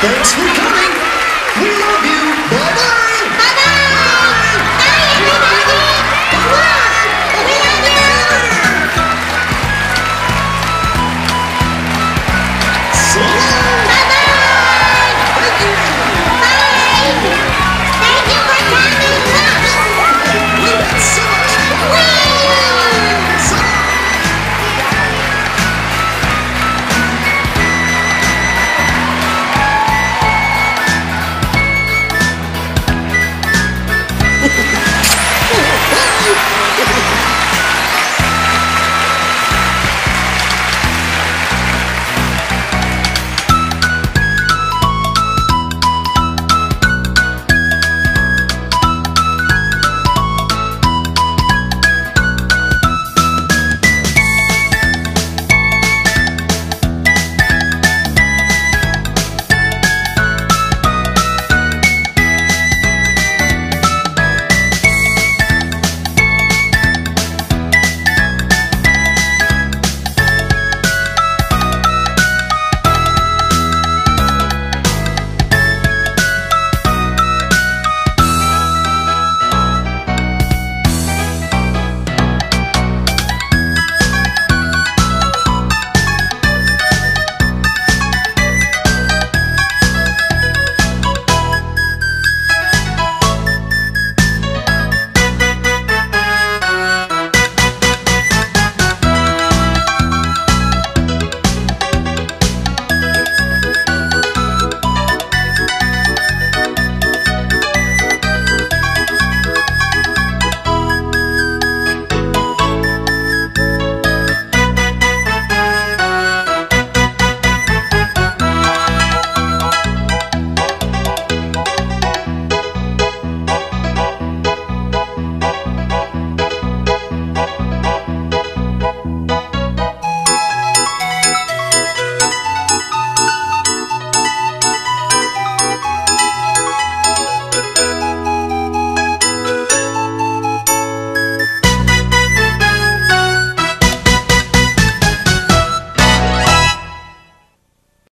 Thanks for coming. We love you. Bye.